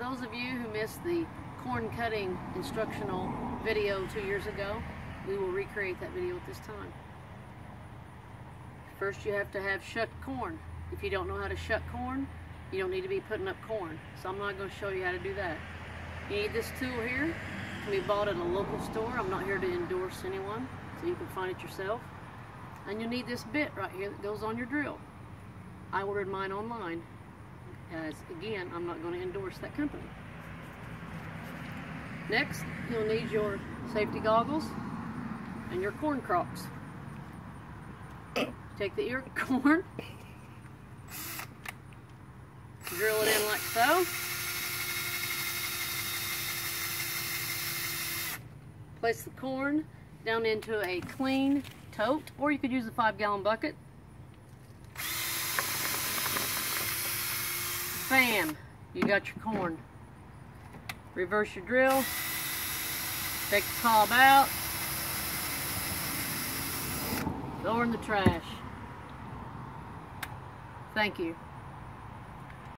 those of you who missed the corn cutting instructional video two years ago, we will recreate that video at this time. First you have to have shucked corn. If you don't know how to shuck corn, you don't need to be putting up corn. So I'm not going to show you how to do that. You need this tool here. It can be bought at a local store. I'm not here to endorse anyone, so you can find it yourself. And you need this bit right here that goes on your drill. I ordered mine online. Again, I'm not going to endorse that company. Next, you'll need your safety goggles and your corn crops. Take the ear corn, drill it in like so. Place the corn down into a clean tote, or you could use a five gallon bucket. Bam, you got your corn. Reverse your drill, take the cob out, throw in the trash. Thank you.